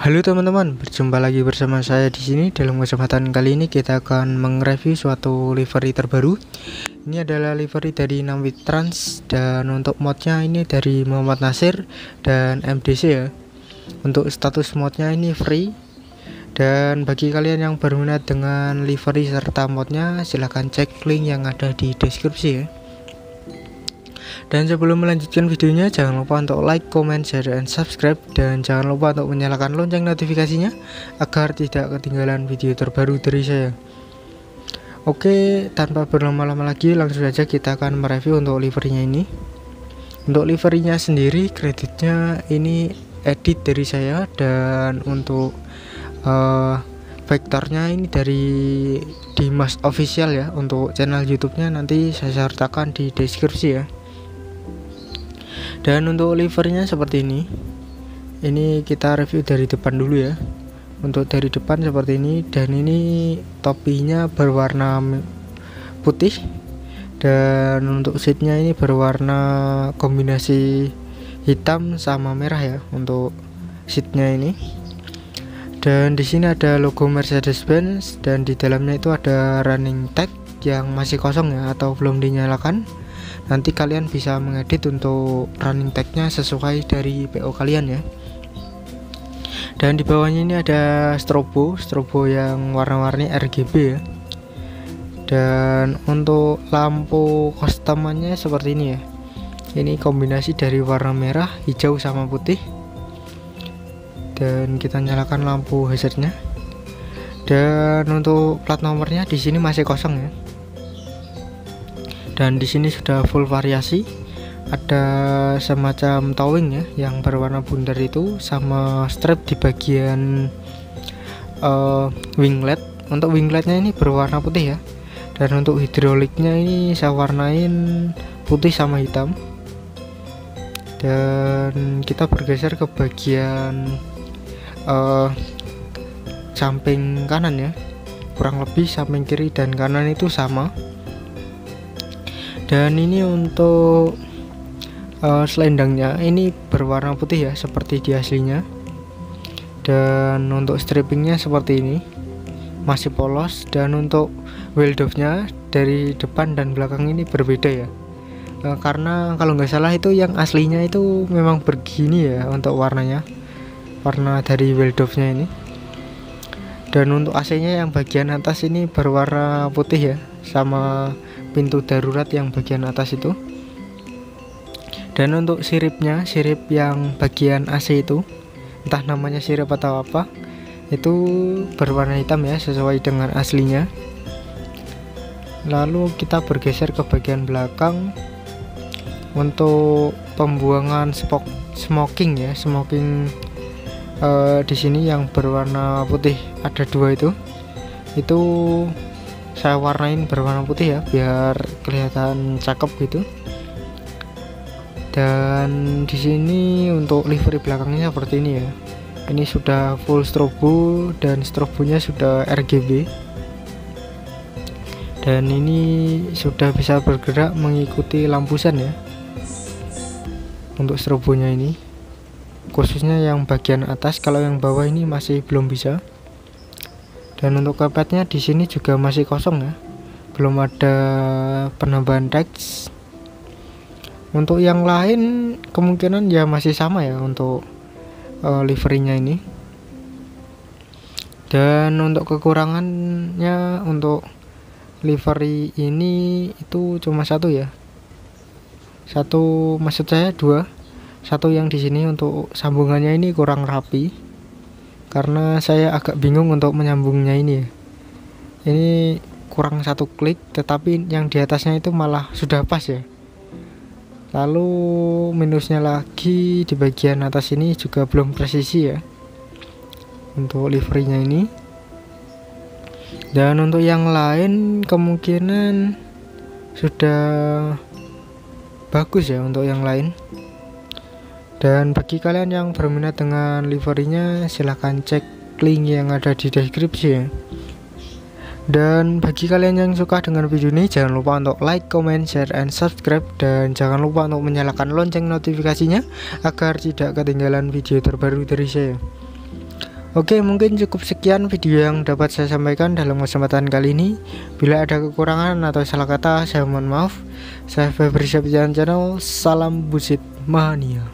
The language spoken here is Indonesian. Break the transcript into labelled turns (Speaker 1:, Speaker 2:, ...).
Speaker 1: Halo teman-teman, berjumpa lagi bersama saya di sini. Dalam kesempatan kali ini kita akan mengreview suatu livery terbaru. Ini adalah livery dari Namwit Trans dan untuk modnya ini dari Muhammad Nasir dan MDC ya. Untuk status modnya ini free. Dan bagi kalian yang berminat dengan livery serta modnya, silahkan cek link yang ada di deskripsi ya. Dan sebelum melanjutkan videonya, jangan lupa untuk like, comment, share, dan subscribe. Dan jangan lupa untuk menyalakan lonceng notifikasinya agar tidak ketinggalan video terbaru dari saya. Oke, tanpa berlama-lama lagi, langsung saja kita akan mereview untuk liverynya ini. Untuk liverynya sendiri, kreditnya ini edit dari saya dan untuk uh, vektornya ini dari Dimas Official ya untuk channel YouTube-nya nanti saya sertakan di deskripsi ya dan untuk livernya seperti ini. Ini kita review dari depan dulu ya. Untuk dari depan seperti ini. Dan ini topinya berwarna putih. Dan untuk seatnya ini berwarna kombinasi hitam sama merah ya untuk seatnya ini. Dan di sini ada logo Mercedes-Benz. Dan di dalamnya itu ada running tag yang masih kosong ya atau belum dinyalakan nanti kalian bisa mengedit untuk running tagnya sesuai dari PO kalian ya. Dan di bawahnya ini ada strobo strobo yang warna-warni RGB ya. Dan untuk lampu customannya seperti ini ya. Ini kombinasi dari warna merah hijau sama putih. Dan kita nyalakan lampu hazardnya. Dan untuk plat nomornya di sini masih kosong ya dan di sini sudah full variasi. Ada semacam towing ya yang berwarna bundar itu sama strap di bagian uh, winglet. Untuk wingletnya ini berwarna putih ya. Dan untuk hidroliknya ini saya warnain putih sama hitam. Dan kita bergeser ke bagian uh, samping kanan ya. Kurang lebih samping kiri dan kanan itu sama dan ini untuk uh, selendangnya. Ini berwarna putih ya seperti di aslinya. Dan untuk strippingnya seperti ini. Masih polos. Dan untuk wheel nya dari depan dan belakang ini berbeda ya. Uh, karena kalau nggak salah itu yang aslinya itu memang begini ya untuk warnanya. Warna dari wheel nya ini. Dan untuk AC nya yang bagian atas ini berwarna putih ya sama pintu darurat yang bagian atas itu. Dan untuk siripnya sirip yang bagian AC itu entah namanya sirip atau apa itu berwarna hitam ya sesuai dengan aslinya. Lalu kita bergeser ke bagian belakang untuk pembuangan spok smoking ya smoking uh, di sini yang berwarna putih ada dua itu. Itu saya warnain berwarna putih ya biar kelihatan cakep gitu. Dan di sini untuk livery belakangnya seperti ini ya. Ini sudah full strobo dan strobonya sudah RGB dan ini sudah bisa bergerak mengikuti lampu sen ya. Untuk strobonya ini. Khususnya yang bagian atas kalau yang bawah ini masih belum bisa dan untuk karpetnya di sini juga masih kosong ya. Belum ada penambahan teks untuk yang lain kemungkinan ya masih sama ya untuk uh, liverynya ini. Dan untuk kekurangannya untuk livery ini itu cuma satu ya. Satu maksud saya dua. Satu yang di sini untuk sambungannya ini kurang rapi karena saya agak bingung untuk menyambungnya ini. Ya ini kurang satu klik tetapi yang di atasnya itu malah sudah pas ya. Lalu minusnya lagi di bagian atas ini juga belum presisi ya untuk liverynya ini. Dan untuk yang lain kemungkinan sudah bagus ya untuk yang lain dan bagi kalian yang berminat dengan liverynya silahkan cek link yang ada di deskripsi. Dan bagi kalian yang suka dengan video ini jangan lupa untuk like, comment, share, and subscribe dan jangan lupa untuk menyalakan lonceng notifikasinya agar tidak ketinggalan video terbaru dari saya. Oke, mungkin cukup sekian video yang dapat saya sampaikan dalam kesempatan kali ini. Bila ada kekurangan atau salah kata, saya mohon maaf. Saya Febri Septian Channel, salam busit mania.